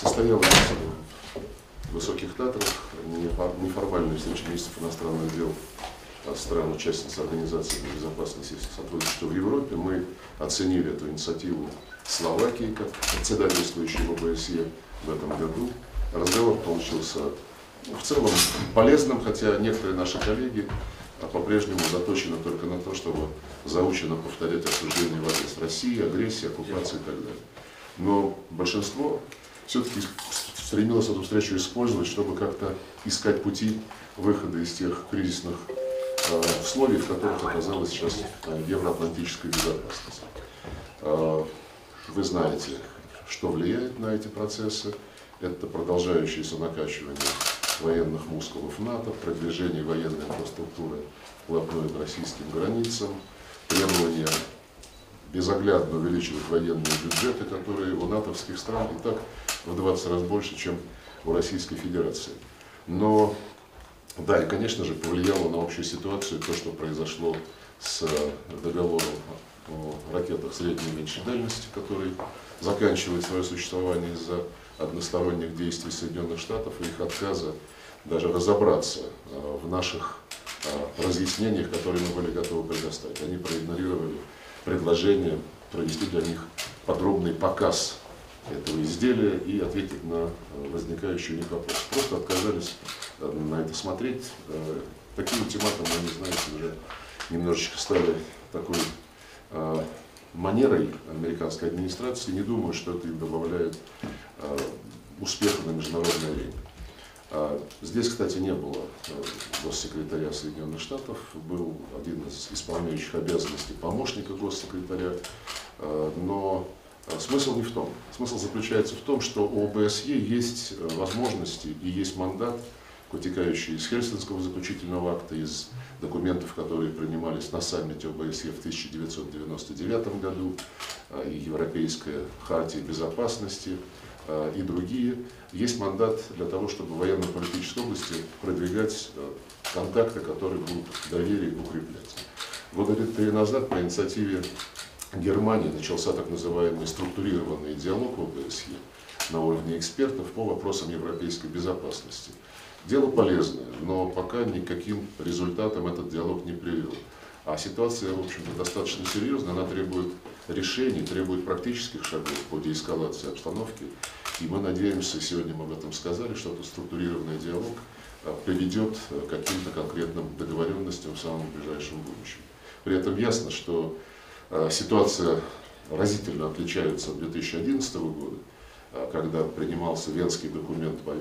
состоялась в Высоких Татрах неформальная встреча министров иностранных дел стран, участниц Организации безопасности и сотрудничества в Европе. Мы оценили эту инициативу Словакии как председательствующей в ОБСЕ в этом году. Разговор получился в целом полезным, хотя некоторые наши коллеги по-прежнему заточены только на то, чтобы заучено повторять осуждение в адрес России, агрессии, оккупации и так далее. Но большинство все-таки стремилось эту встречу использовать, чтобы как-то искать пути выхода из тех кризисных э, условий, в которых оказалась сейчас э, евроатлантическая безопасность. Э, вы знаете, что влияет на эти процессы. Это продолжающееся накачивание военных мускулов НАТО, продвижение военной инфраструктуры вплотную к российским границам, требование безоглядно увеличивать военные бюджеты, которые у натовских стран и так в 20 раз больше, чем у Российской Федерации. Но, да, и, конечно же, повлияло на общую ситуацию то, что произошло с договором о ракетах средней и меньшей дальности, который заканчивает свое существование из-за односторонних действий Соединенных Штатов и их отказа даже разобраться э, в наших э, разъяснениях, которые мы были готовы предоставить. Они проигнорировали предложение провести для них подробный показ этого изделия и ответить на э, возникающие у них вопросы. Просто отказались на это смотреть. Такие ультиматумы, они, знаете, уже немножечко стали такой манерой американской администрации. Не думаю, что это им добавляет успеха на международной арене. А, здесь, кстати, не было э, госсекретаря Соединенных Штатов, был один из исполняющих обязанности помощника госсекретаря, э, но э, смысл не в том. Смысл заключается в том, что у ОБСЕ есть возможности и есть мандат, вытекающий из Хельсинского заключительного акта, из документов, которые принимались на саммите ОБСЕ в 1999 году, и Европейская хартия безопасности, и другие, есть мандат для того, чтобы в военно-политической области продвигать э, контакты, которые будут доверие укреплять. Года три назад по инициативе Германии начался так называемый структурированный диалог в ОБСЕ на уровне экспертов по вопросам европейской безопасности. Дело полезное, но пока никаким результатом этот диалог не привел. А ситуация, в общем-то, достаточно серьезная, она требует решений, требует практических шагов по деэскалации обстановки. И мы надеемся, сегодня мы об этом сказали, что этот структурированный диалог а, приведет а, к каким-то конкретным договоренностям в самом ближайшем будущем. При этом ясно, что а, ситуация разительно отличается от 2011 года, когда принимался Венский документ по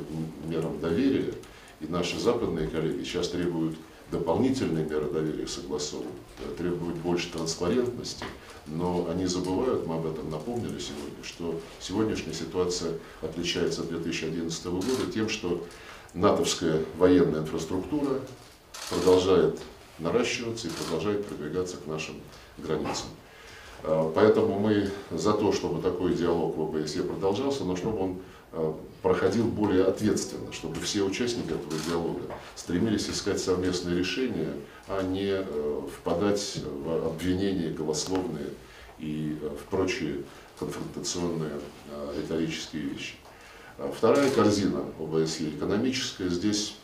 мерам доверия, и наши западные коллеги сейчас требуют дополнительные меры доверия согласовывать, требуют больше транспарентности, но они забывают, мы об этом напомнили сегодня, что сегодняшняя ситуация отличается от 2011 года тем, что натовская военная инфраструктура продолжает наращиваться и продолжает продвигаться к нашим границам. А, поэтому мы за то, чтобы такой диалог в ОБСЕ продолжался, но чтобы он проходил более ответственно, чтобы все участники этого диалога стремились искать совместные решения, а не э, впадать в обвинения голословные и э, в прочие конфронтационные э, риторические вещи. Вторая корзина ОБСЕ экономическая. Здесь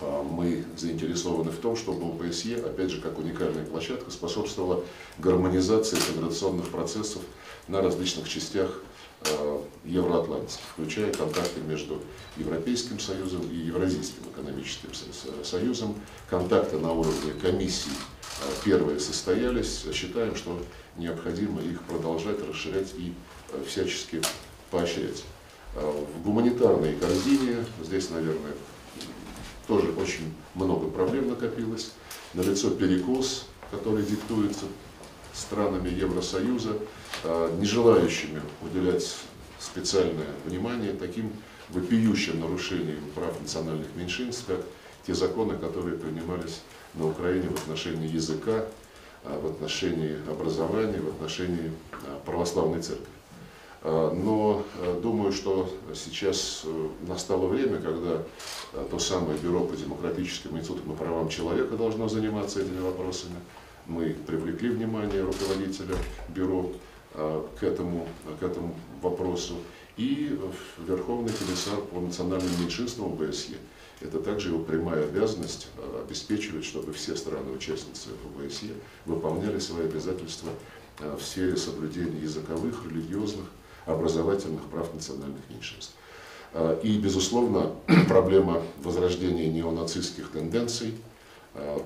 мы заинтересованы в том, чтобы ОБСЕ, опять же, как уникальная площадка, способствовала гармонизации интеграционных процессов на различных частях Э, Евроатлантики, включая контакты между Европейским Союзом и Евразийским экономическим союзом. Контакты на уровне комиссии э, первые состоялись. Считаем, что необходимо их продолжать, расширять и э, всячески поощрять. В гуманитарной корзине, здесь, наверное, тоже очень много проблем накопилось. Налицо перекос, который диктуется странами Евросоюза, не желающими уделять специальное внимание таким вопиющим нарушениям прав национальных меньшинств, как те законы, которые принимались на Украине в отношении языка, а, в отношении образования, в отношении а, православной церкви. Но думаю, что сейчас э, настало время, когда то самое Бюро по демократическим институтам и правам человека должно заниматься этими вопросами. Мы привлекли внимание руководителя бюро к этому, к этому вопросу. И Верховный комиссар по национальным меньшинствам ОБСЕ. Это также его прямая обязанность э, обеспечивать, чтобы все страны-участницы ОБСЕ выполняли свои обязательства э, в сфере соблюдения языковых, религиозных, образовательных прав национальных меньшинств. Э, и, безусловно, проблема возрождения неонацистских тенденций,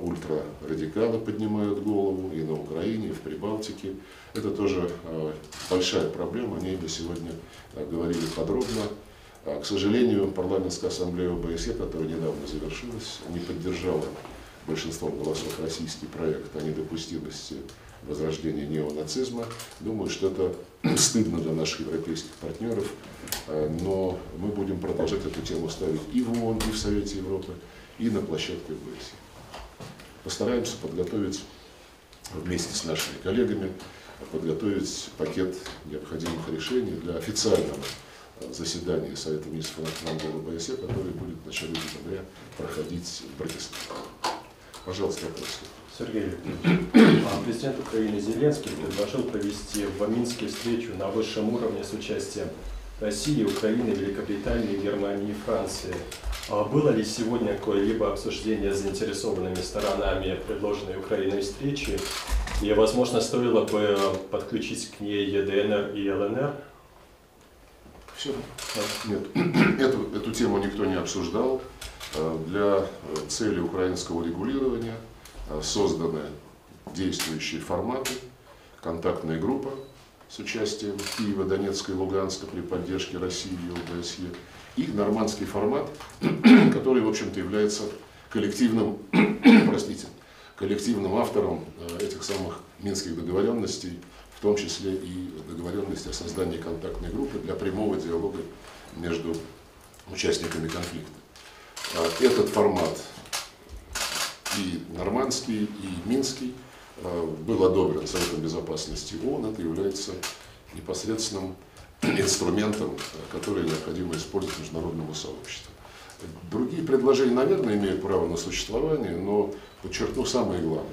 ультрарадикалы поднимают голову и на Украине, и в Прибалтике. Это тоже большая проблема, о ней мы сегодня говорили подробно. А, к сожалению, парламентская ассамблея ОБСЕ, которая недавно завершилась, не поддержала большинством голосов российский проект о недопустимости возрождения неонацизма. Думаю, что это стыдно для наших европейских партнеров, а, но мы будем продолжать эту тему ставить и в ООН, и в Совете Европы, и на площадке ОБСЕ. Постараемся подготовить вместе с нашими коллегами, подготовить пакет необходимых решений для официального заседании Совета министров Монгола ОБСЕ, который будет в начале декабря проходить в Братиславе. Пожалуйста, вопросы. Сергей Викторович, а президент Украины Зеленский предложил провести в Минске встречу на высшем уровне с участием России, Украины, Великобритании, Германии и Франции. А было ли сегодня какое-либо обсуждение с заинтересованными сторонами предложенной Украиной встречи? И, возможно, стоило бы подключить к ней ЕДНР и ЛНР? Все. Нет, эту, эту тему никто не обсуждал. Э, для э, цели украинского регулирования э, созданы действующие форматы, контактная группа с участием Киева, Донецка и Луганска при поддержке России и ОБСЕ, и нормандский формат, который, в общем-то, является коллективным, простите, коллективным автором этих самых минских договоренностей, в том числе и договоренность о создании контактной группы для прямого диалога между участниками конфликта. А, этот формат и нормандский, и минский был одобрен Советом Безопасности ООН. Это является непосредственным инструментом, который необходимо использовать международному сообществу. Другие предложения, наверное, имеют право на существование, но подчеркну самое главное.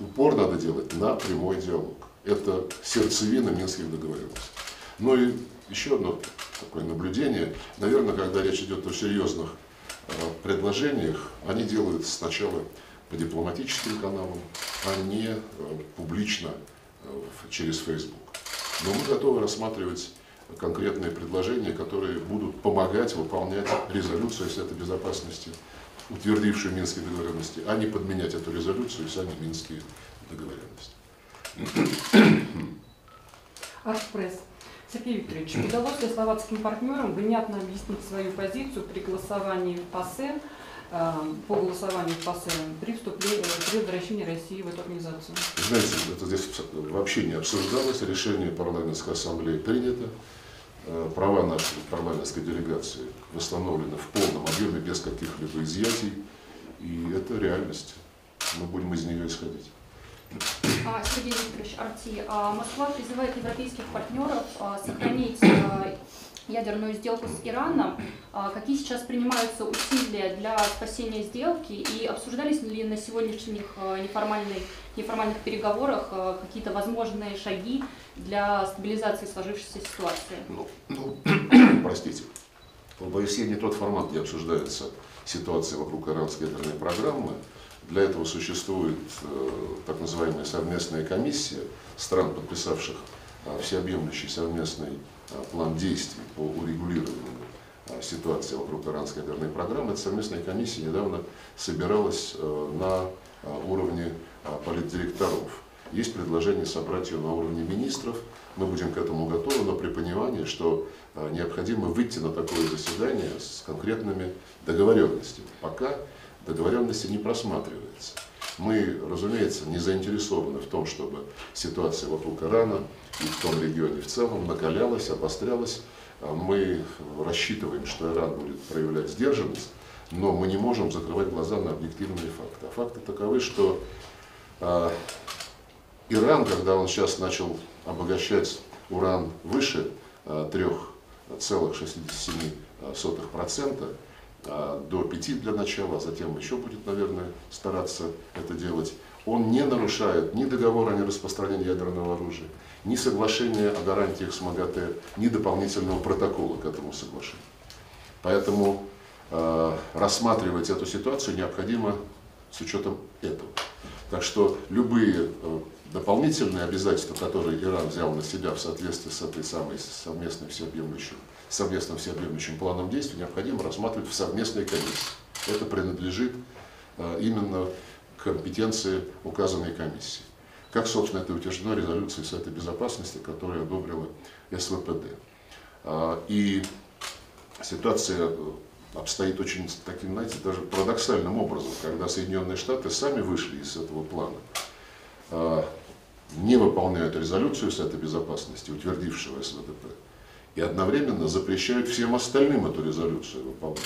Упор надо делать на прямой диалог. Это сердцевина Минских договоренностей. Ну и еще одно такое наблюдение. Наверное, когда речь идет о серьезных э, предложениях, они делают сначала по дипломатическим каналам, а не э, публично э, через Facebook. Но мы готовы рассматривать конкретные предложения, которые будут помогать выполнять резолюцию Совета Безопасности, утвердившую Минские договоренности, а не подменять эту резолюцию и сами Минские договоренности. Ашпресс. Сергей Викторович, удалось ли словацким партнерам внятно объяснить свою позицию при голосовании ПАСЕ, э, по голосованию в ПАСЕ при вступлении, при возвращении России в эту организацию? Знаете, это здесь вообще не обсуждалось, решение парламентской ассамблеи принято, э, права нашей парламентской делегации восстановлены в полном объеме, без каких-либо изъятий, и это реальность. Мы будем из нее исходить. А, Сергей Викторович Арти, а, Москва призывает европейских партнеров а, сохранить ядерную сделку с Ираном. Какие сейчас принимаются усилия для спасения сделки и обсуждались ли на сегодняшних неформальных, неформальных переговорах какие-то возможные шаги для стабилизации сложившейся ситуации? Ну, ну простите, ОБСЕ не тот формат, где обсуждается ситуация вокруг иранской ядерной программы. Для этого существует э, так называемая совместная комиссия стран, подписавших всеобъемлющий совместный э, план действий по урегулированию ситуации вокруг иранской ядерной программы. Эта совместная комиссия недавно собиралась на уровне политдиректоров. Есть предложение собрать ее на уровне министров. Мы будем к этому готовы, но при понимании, что необходимо выйти на такое заседание с конкретными договоренностями. Пока договоренности не просматривается. Мы, разумеется, не заинтересованы в том, чтобы ситуация вокруг Ирана и в том регионе в целом накалялась, обострялась. А мы рассчитываем, что Иран будет проявлять сдержанность, но мы не можем закрывать глаза на объективные факты. А факты таковы, что э, Иран, когда он сейчас начал обогащать уран выше э, 3,67%, а, до 5 для начала, затем еще будет, наверное, стараться это делать. Он не нарушает ни договор о нераспространении ядерного оружия, ни соглашения о гарантиях с МАГАТЭ, ни дополнительного протокола к этому соглашению. Поэтому э, рассматривать эту ситуацию необходимо с учетом этого. Так что любые э, дополнительные обязательства, которые Иран взял на себя в соответствии с этой самой совместной всеобъемлющей, совместным всеобъемлющим планом действий, необходимо рассматривать в совместной комиссии. Это принадлежит э, именно компетенции указанной комиссии. Как, собственно, это утверждено резолюцией Совета Безопасности, которую одобрила СВПД. А, и ситуация э, обстоит очень таким, знаете, даже парадоксальным образом, когда Соединенные Штаты сами вышли из этого плана, не выполняют резолюцию Совета Безопасности, утвердившего СВДП, и одновременно запрещают всем остальным эту резолюцию выполнять.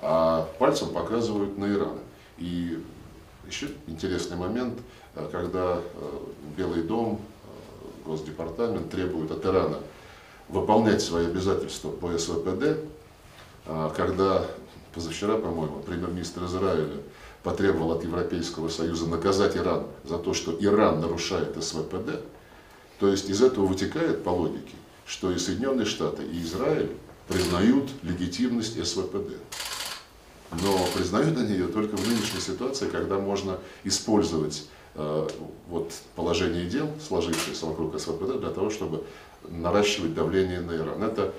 А пальцем показывают на Иран. И еще интересный момент, э, когда э, Белый дом, Госдепартамент требует от Ирана выполнять свои обязательства по СВПД, а, когда позавчера, по-моему, премьер-министр Израиля потребовал от Европейского Союза наказать Иран за то, что Иран нарушает СВПД, то есть из этого вытекает по логике, что и Соединенные Штаты, и Израиль признают легитимность СВПД. Но признают они ее только в нынешней ситуации, когда можно использовать э, вот, положение дел, сложившееся вокруг СВПД, для того, чтобы наращивать давление на Иран. Это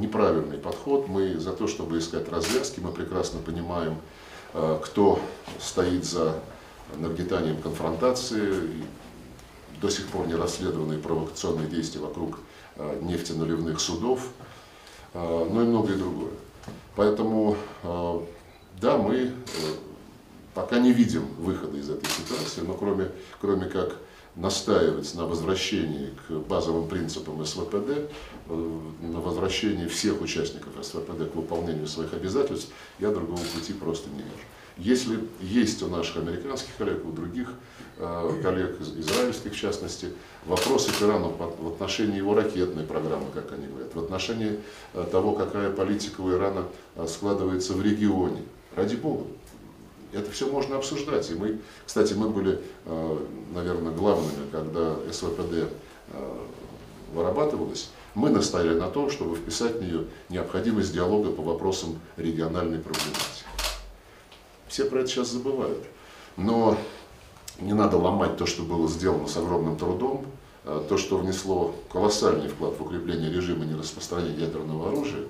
неправильный подход. Мы за то, чтобы искать развязки, мы прекрасно понимаем, кто стоит за нагнетанием конфронтации, до сих пор не расследованные провокационные действия вокруг э, нефтеналивных судов, э, но и многое другое. Поэтому, да, мы пока не видим выхода из этой ситуации, но кроме, кроме как настаивать на возвращении к базовым принципам СВПД, э, на возвращении всех участников СВПД к выполнению своих обязательств, я другого пути просто не вижу. Если есть у наших американских коллег, у других э, коллег, израильских в частности, вопросы к Ирану в отношении его ракетной программы, как они говорят, в отношении э, того, какая политика у Ирана складывается в регионе, ради Бога, это все можно обсуждать. И мы, кстати, мы были, э, наверное, главными, когда СВПД э, вырабатывалась, мы настояли на том, чтобы вписать в нее необходимость диалога по вопросам региональной проблематики. Все про это сейчас забывают. Но не надо ломать то, что было сделано с огромным трудом, э, то, что внесло колоссальный вклад в укрепление режима нераспространения ядерного оружия,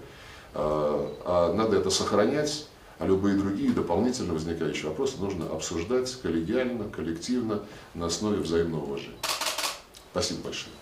а надо это сохранять а любые другие дополнительно возникающие вопросы нужно обсуждать коллегиально, коллективно, на основе взаимного уважения. Спасибо большое.